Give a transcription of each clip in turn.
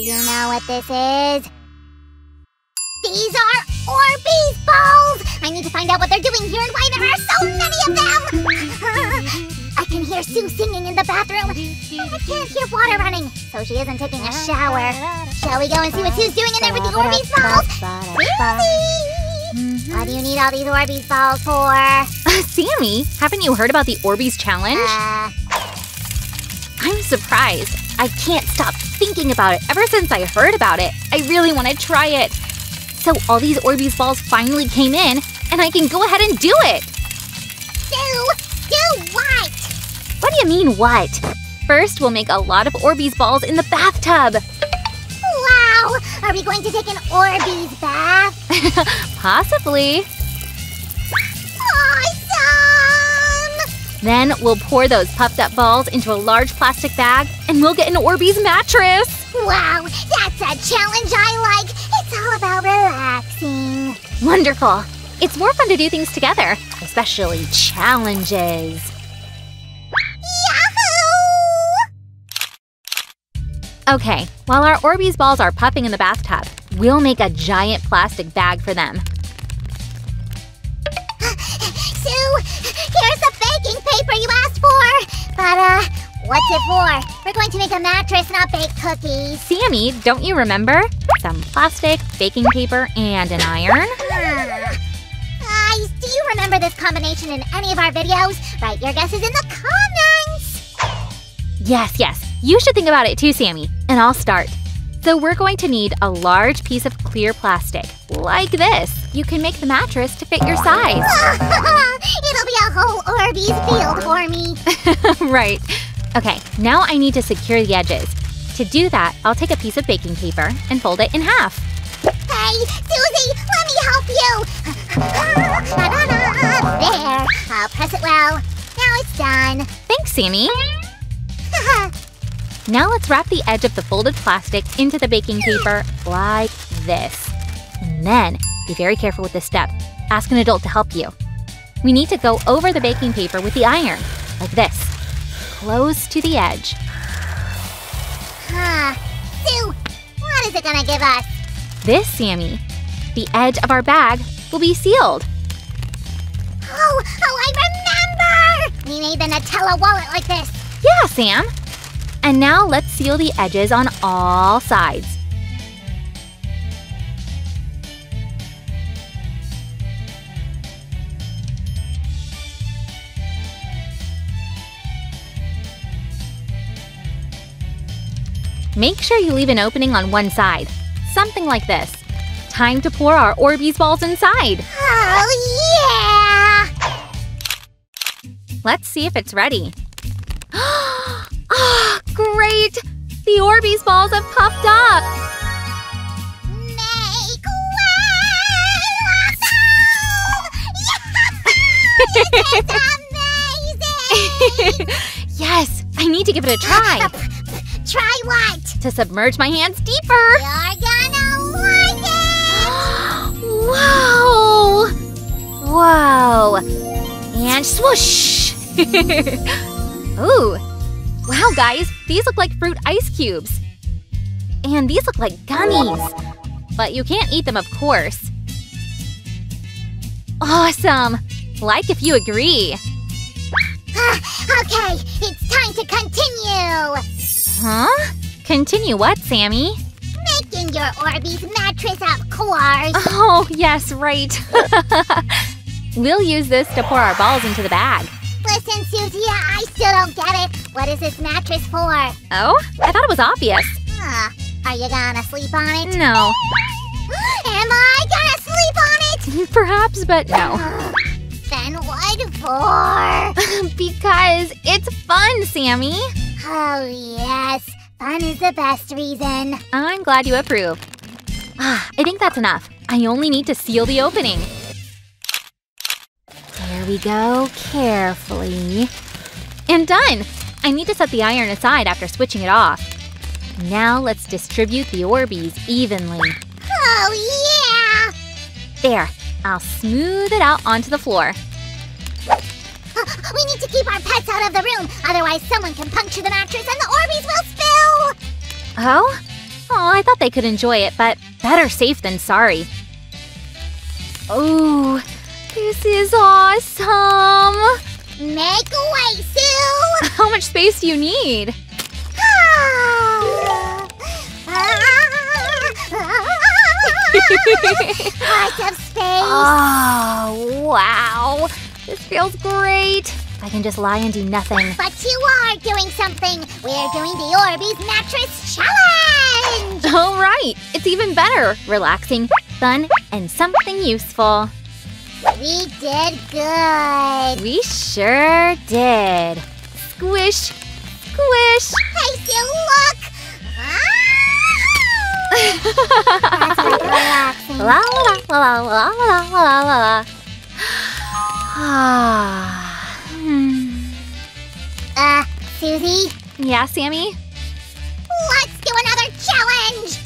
you know what this is? These are Orbeez balls! I need to find out what they're doing here and why there are so many of them! I can hear Sue singing in the bathroom. I can't hear water running, so she isn't taking a shower. Shall we go and see what Sue's doing in there with the Orbeez balls? Susie! What do you need all these Orbeez balls for? Sammy, haven't you heard about the Orbeez challenge? Uh, I'm surprised. I can't stop thinking about it ever since I heard about it. I really want to try it. So all these Orbeez balls finally came in, and I can go ahead and do it. do, do what? What do you mean, what? First, we'll make a lot of Orbeez balls in the bathtub. Wow! Are we going to take an Orbeez bath? Possibly. Then we'll pour those puffed up balls into a large plastic bag, and we'll get an Orbeez mattress. Wow, that's a challenge I like. It's all about relaxing. Wonderful. It's more fun to do things together, especially challenges. Yahoo! Okay, while our Orbeez balls are puffing in the bathtub, we'll make a giant plastic bag for them. But, uh, what's it for? We're going to make a mattress, not bake cookies. Sammy, don't you remember? Some plastic, baking paper, and an iron? Hmm. Guys, do you remember this combination in any of our videos? Write your guesses in the comments. Yes, yes. You should think about it too, Sammy. And I'll start. So we're going to need a large piece of clear plastic, like this. You can make the mattress to fit your size. It'll be a whole Orbeez field for me. right. Okay, now I need to secure the edges. To do that, I'll take a piece of baking paper and fold it in half. Hey, Susie, let me help you. there. I'll press it well. Now it's done. Thanks, Sammy. Now let's wrap the edge of the folded plastic into the baking paper like this. And then, be very careful with this step. Ask an adult to help you. We need to go over the baking paper with the iron, like this. Close to the edge. Huh. Sue, what is it gonna give us? This, Sammy, the edge of our bag will be sealed. Oh, oh, I remember! We made the Nutella wallet like this. Yeah, Sam. And now let's seal the edges on all sides. Make sure you leave an opening on one side, something like this. Time to pour our Orbeez balls inside. Oh, yeah! Let's see if it's ready. Ah, great! The Orbeez balls have puffed up. Make way! Awesome! It's amazing! yes, I need to give it a try. What? to submerge my hands deeper. You're gonna like it! Whoa! Whoa! And swoosh! Ooh! Wow, guys, these look like fruit ice cubes. And these look like gummies. But you can't eat them, of course. Awesome! Like if you agree. Ah, okay, it's time to continue! Huh? Continue what, Sammy? Making your Orbeez mattress, of course! Oh, yes, right. we'll use this to pour our balls into the bag. Listen, Susie, I still don't get it. What is this mattress for? Oh? I thought it was obvious. Huh. Are you gonna sleep on it? No. Am I gonna sleep on it? Perhaps, but no. then what for? because it's fun, Sammy. Oh, yes. Fun is the best reason. I'm glad you approve. Ah, I think that's enough. I only need to seal the opening. There we go, carefully. And done! I need to set the iron aside after switching it off. Now let's distribute the Orbeez evenly. Oh, yeah! There, I'll smooth it out onto the floor. Need to keep our pets out of the room, otherwise someone can puncture the mattress and the Orbeez will spill! Oh? Oh, I thought they could enjoy it, but better safe than sorry. Oh, this is awesome! Make way, Sue! How much space do you need? Lots of space. Oh, wow. This feels great. I can just lie and do nothing. But you are doing something. We're doing the Orbeez Mattress Challenge. All right, it's even better. Relaxing, fun, and something useful. We did good. We sure did. Squish, squish. Hey, Sue, look. That's like relaxing. La la la la la la la la la. Ah. Hmm. Susie, Yeah, Sammy? let's do another challenge.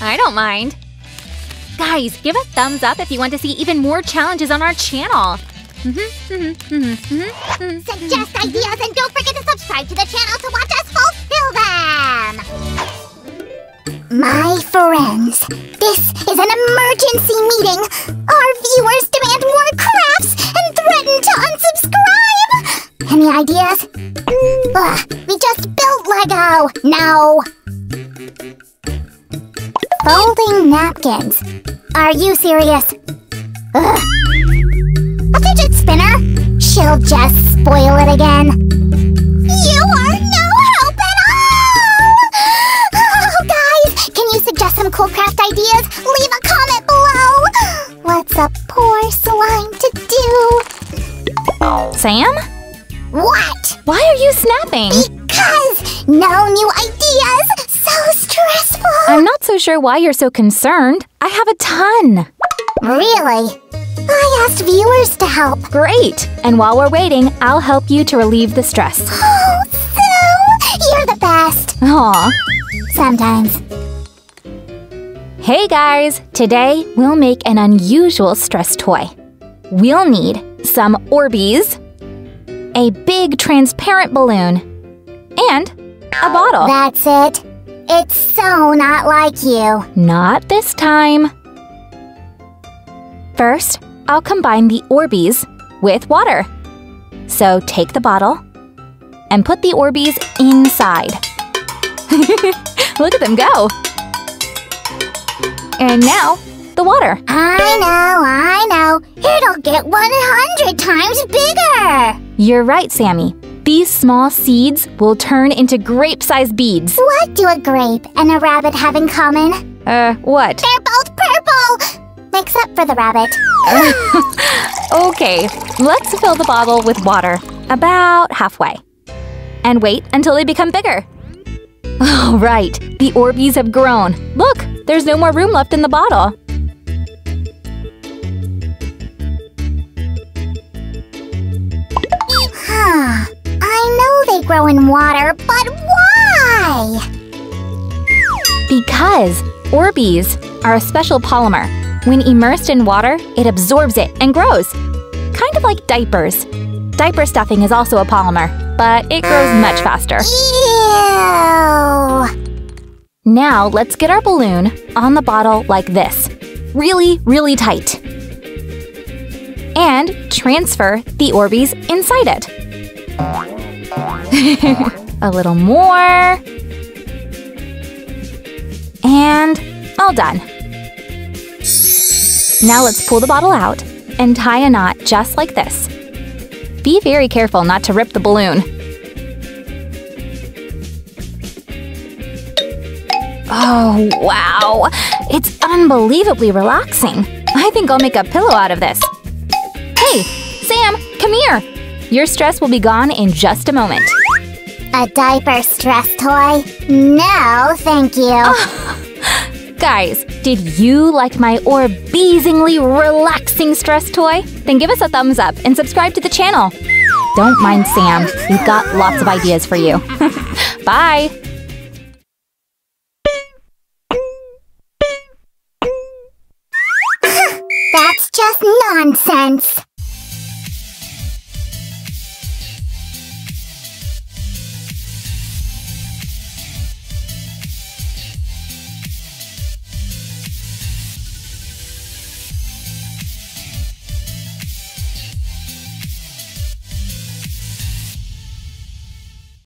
I don't mind. Guys, give a thumbs up if you want to see even more challenges on our channel. Mhm, mhm, mhm. Suggest ideas and don't forget to subscribe to the channel to watch us fulfill them. My friends, this is an emergency meeting. Lego. No. Folding napkins. Are you serious? Ugh. A fidget spinner? She'll just spoil it again. You are no help at all! Oh, guys, can you suggest some cool craft ideas? Leave a comment below! What's a poor slime to do? Sam? What? Why are you snapping? Because stressful! I'm not so sure why you're so concerned. I have a ton. Really? I asked viewers to help. Great. And while we're waiting, I'll help you to relieve the stress. Oh, Sue! You're the best! Aw. Sometimes. Hey guys! Today, we'll make an unusual stress toy. We'll need some Orbeez, a big transparent balloon, and a bottle. That's it. It's so not like you. Not this time. First, I'll combine the Orbeez with water. So take the bottle and put the Orbeez inside. Look at them go. And now, the water. I know, I know. It'll get 100 times bigger. You're right, Sammy. These small seeds will turn into grape-sized beads. What do a grape and a rabbit have in common? Uh, what? They're both purple! Except for the rabbit. Okay, let's fill the bottle with water, about halfway. And wait until they become bigger. Oh, right, the Orbeez have grown. Look, there's no more room left in the bottle. I know they grow in water, but why? Because Orbeez are a special polymer. When immersed in water, it absorbs it and grows. Kind of like diapers. Diaper stuffing is also a polymer, but it grows much faster. Ew. Now let's get our balloon on the bottle like this. Really, really tight. And transfer the Orbeez inside it. a little more. And all done. Now let's pull the bottle out and tie a knot just like this. Be very careful not to rip the balloon. Oh, wow. It's unbelievably relaxing. I think I'll make a pillow out of this. Hey, Sam, come here. Your stress will be gone in just a moment. A diaper stress toy? No, thank you. Guys, did you like my Orbeezingly relaxing stress toy? Then give us a thumbs up and subscribe to the channel. Don't mind Sam. We've got lots of ideas for you. Bye! That's just nonsense.